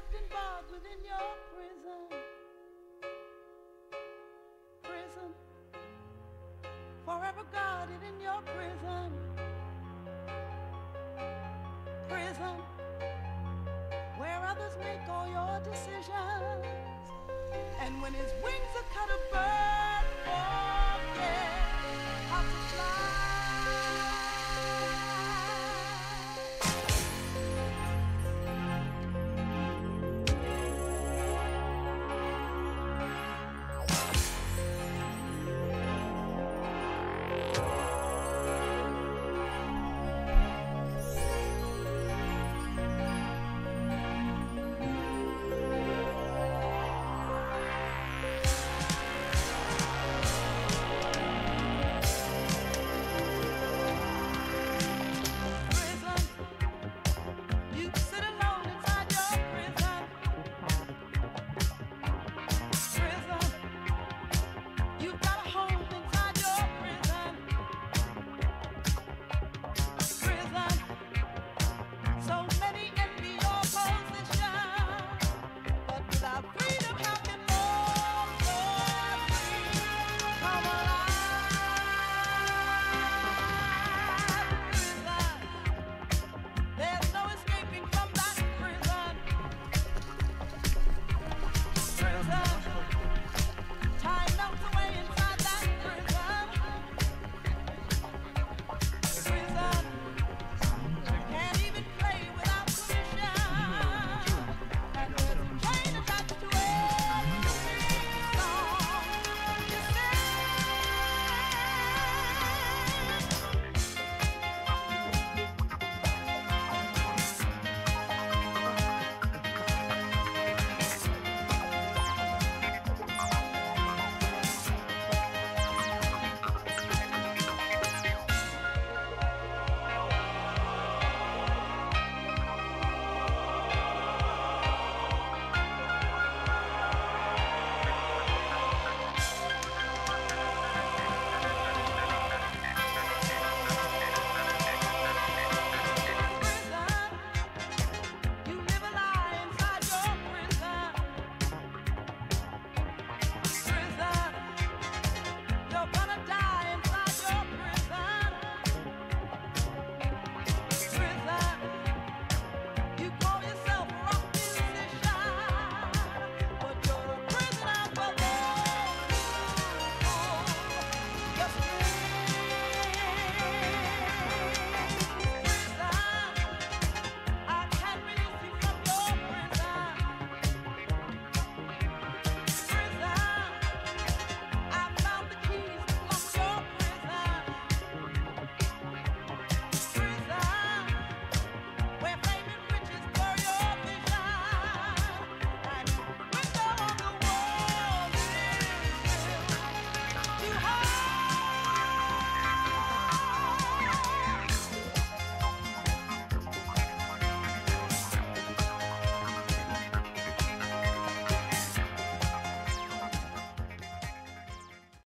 locked and barred within your prison. Prison. Forever guarded in your prison. Prison. Where others make all your decisions. And when his wings are cut apart.